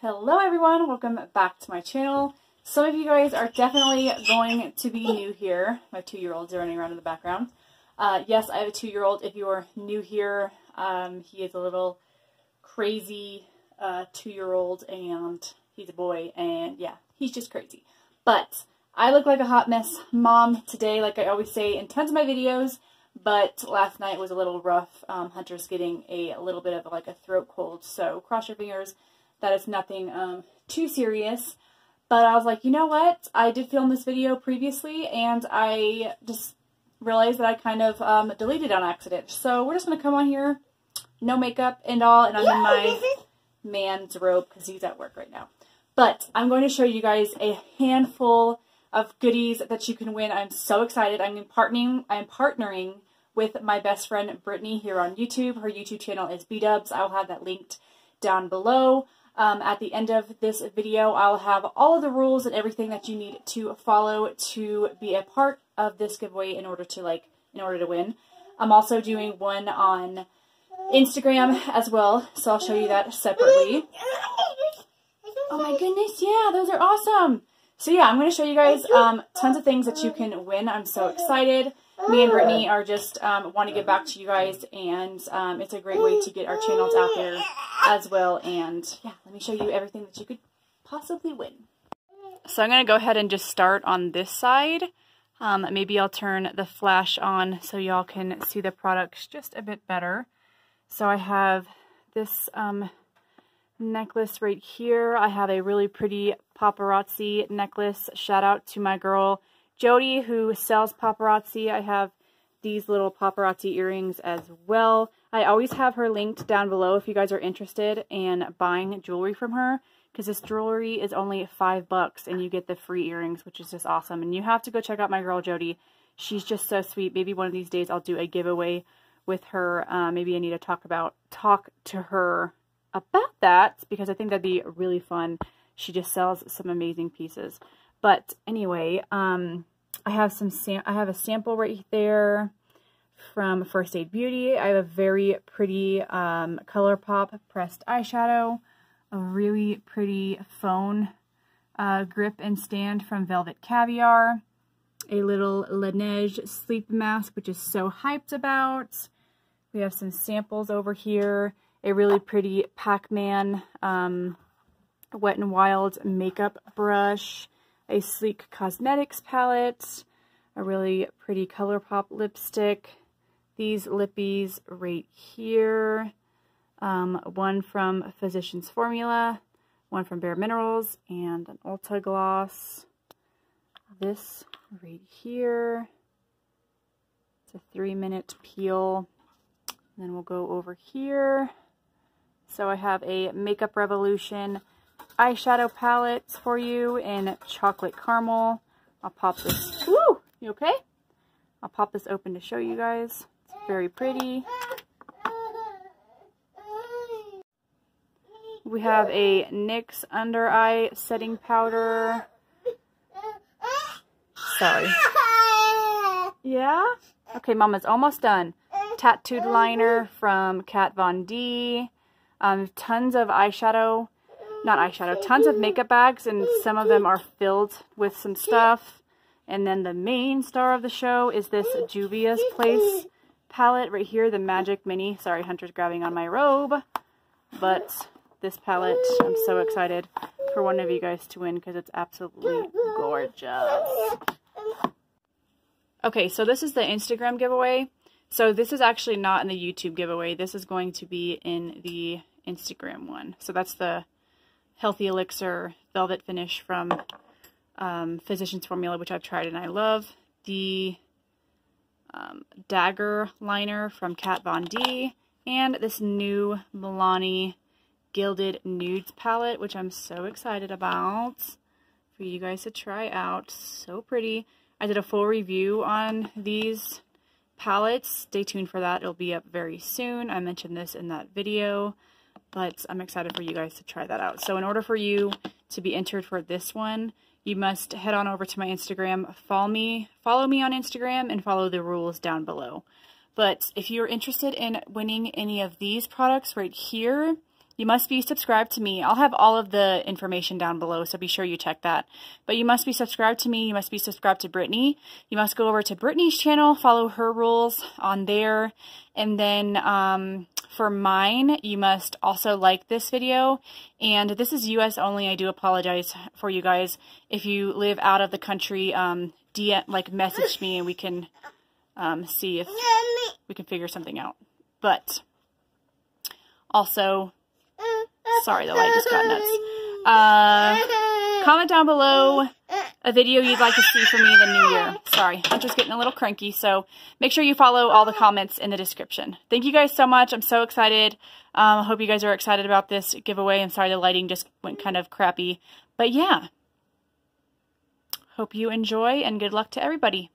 Hello everyone, welcome back to my channel. Some of you guys are definitely going to be new here. My two-year-old's are running around in the background. Uh, yes, I have a two-year-old. If you're new here, um, he is a little crazy uh, two-year-old and he's a boy and yeah, he's just crazy. But I look like a hot mess mom today, like I always say in tons of my videos. But last night was a little rough. Um, Hunter's getting a, a little bit of like a throat cold, so cross your fingers that it's nothing um, too serious. But I was like, you know what? I did film this video previously, and I just realized that I kind of um, deleted on accident. So we're just going to come on here, no makeup and all, and I'm in my man's robe because he's at work right now. But I'm going to show you guys a handful of goodies that you can win. I'm so excited. I'm partnering, I'm partnering with my best friend Brittney here on YouTube. Her YouTube channel is B-Dubs. I'll have that linked down below. Um, at the end of this video, I'll have all of the rules and everything that you need to follow to be a part of this giveaway in order to like in order to win. I'm also doing one on Instagram as well, so I'll show you that separately. Oh my goodness, yeah, those are awesome. So yeah, I'm going to show you guys um, tons of things that you can win. I'm so excited me and Brittney are just um, want to give back to you guys, and um, it's a great way to get our channels out there as well. And yeah, let me show you everything that you could possibly win. So I'm going to go ahead and just start on this side. Um, maybe I'll turn the flash on so y'all can see the products just a bit better. So I have this um, necklace right here. I have a really pretty paparazzi necklace. Shout out to my girl Jodi, who sells paparazzi. I have these little paparazzi earrings as well. I always have her linked down below if you guys are interested in buying jewelry from her because this jewelry is only five bucks and you get the free earrings, which is just awesome. And you have to go check out my girl Jodi. She's just so sweet. Maybe one of these days I'll do a giveaway with her. Uh, maybe I need to talk about talk to her about that because I think that'd be really fun. She just sells some amazing pieces. But anyway, um, I have some I have a sample right there from First Aid Beauty. I have a very pretty um, ColourPop pressed eyeshadow, a really pretty phone uh, grip and stand from Velvet Caviar, a little Laneige sleep mask, which is so hyped about. We have some samples over here, a really pretty Pac-Man um, Wet n Wild makeup brush, a sleek cosmetics palette, a really pretty ColourPop lipstick, these lippies right here, um, one from Physicians Formula, one from Bare Minerals, and an Ulta Gloss. This right here. It's a three minute peel. And then we'll go over here. So I have a Makeup Revolution eyeshadow palettes for you in chocolate caramel. I'll pop this. Woo! You okay? I'll pop this open to show you guys. Very pretty. We have a NYX under eye setting powder. Sorry. Yeah? Okay, Mama's almost done. Tattooed liner from Kat Von D. Um, tons of eyeshadow not eyeshadow, tons of makeup bags, and some of them are filled with some stuff. And then the main star of the show is this Juvia's Place palette right here, the Magic Mini. Sorry, Hunter's grabbing on my robe. But this palette, I'm so excited for one of you guys to win because it's absolutely gorgeous. Okay, so this is the Instagram giveaway. So this is actually not in the YouTube giveaway. This is going to be in the Instagram one. So that's the Healthy Elixir Velvet Finish from um, Physicians Formula, which I've tried and I love. The um, Dagger Liner from Kat Von D. And this new Milani Gilded Nudes palette, which I'm so excited about for you guys to try out. So pretty. I did a full review on these palettes. Stay tuned for that. It'll be up very soon. I mentioned this in that video but I'm excited for you guys to try that out. So in order for you to be entered for this one, you must head on over to my Instagram, follow me, follow me on Instagram, and follow the rules down below. But if you're interested in winning any of these products right here, you must be subscribed to me. I'll have all of the information down below, so be sure you check that. But you must be subscribed to me. You must be subscribed to Brittney. You must go over to Brittney's channel, follow her rules on there. And then um, for mine, you must also like this video. And this is US only. I do apologize for you guys. If you live out of the country, um, DM, like message me and we can um, see if we can figure something out. But also, sorry, the light just got nuts. Uh, comment down below a video you'd like to see from me in the new year. Sorry, I'm just getting a little cranky, so make sure you follow all the comments in the description. Thank you guys so much. I'm so excited. Um, I hope you guys are excited about this giveaway. I'm sorry the lighting just went kind of crappy. But yeah, hope you enjoy and good luck to everybody.